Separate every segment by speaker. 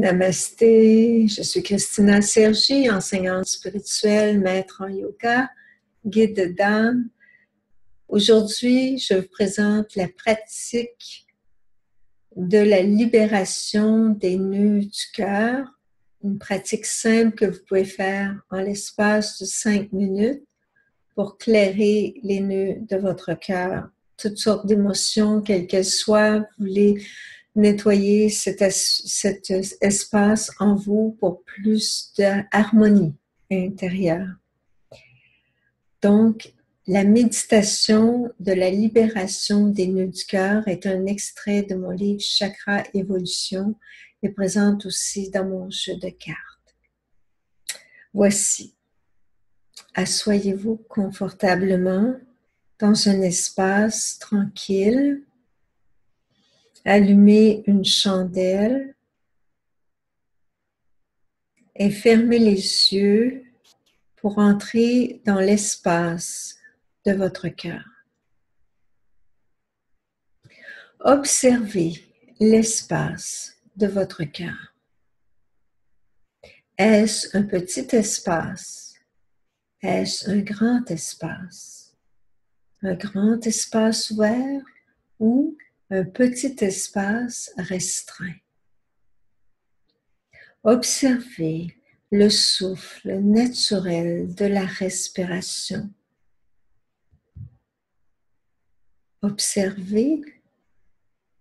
Speaker 1: Namasté, je suis Christina Sergi, enseignante spirituelle, maître en yoga, guide de d'âme. Aujourd'hui, je vous présente la pratique de la libération des nœuds du cœur, une pratique simple que vous pouvez faire en l'espace de cinq minutes pour clairer les nœuds de votre cœur. Toutes sortes d'émotions, quelles qu'elles soient, vous voulez nettoyer cet, espace en vous pour plus d'harmonie intérieure. Donc, la méditation de la libération des nœuds du cœur est un extrait de mon livre Chakra Évolution et présente aussi dans mon jeu de cartes. Voici. Assoyez-vous confortablement dans un espace tranquille allumez une chandelle et fermez les yeux pour entrer dans l'espace de votre cœur. Observez l'espace de votre cœur. Est-ce un petit espace? Est-ce un grand espace? Un grand espace ouvert ou un petit espace restreint. Observez le souffle naturel de la respiration. Observez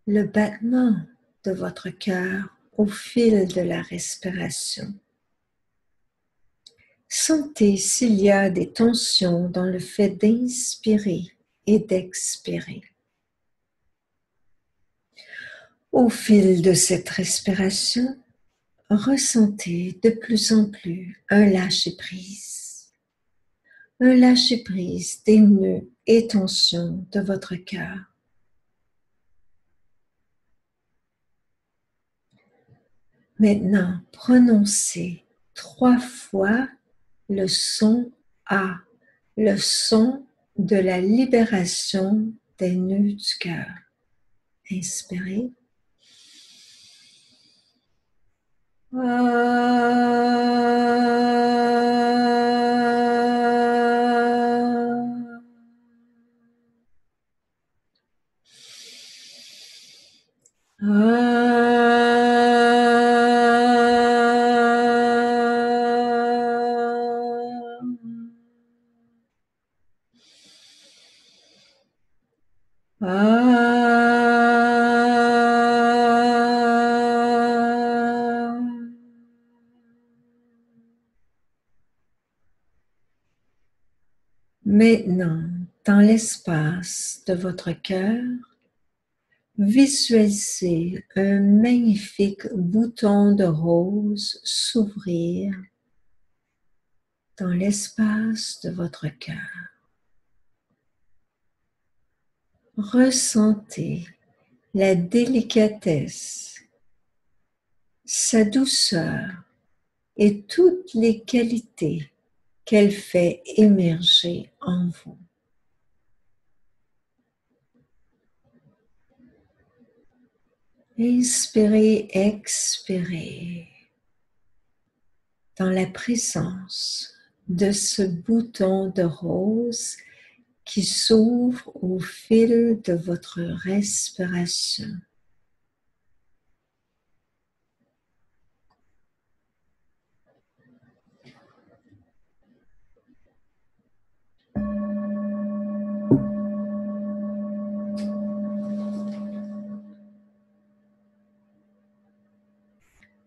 Speaker 1: le battement de votre cœur au fil de la respiration. Sentez s'il y a des tensions dans le fait d'inspirer et d'expirer. Au fil de cette respiration, ressentez de plus en plus un lâcher-prise. Un lâcher-prise des nœuds et tensions de votre cœur. Maintenant, prononcez trois fois le son A, le son de la libération des nœuds du cœur. Inspirez. Ah. Maintenant, dans l'espace de votre cœur, visualisez un magnifique bouton de rose s'ouvrir dans l'espace de votre cœur. Ressentez la délicatesse, sa douceur et toutes les qualités qu'elle fait émerger en vous. Inspirez, expirez dans la présence de ce bouton de rose qui s'ouvre au fil de votre respiration.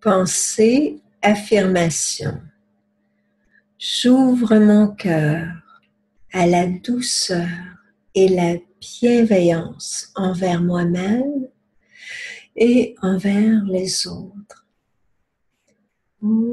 Speaker 1: Pensée, affirmation. J'ouvre mon cœur à la douceur et la bienveillance envers moi-même et envers les autres. Om.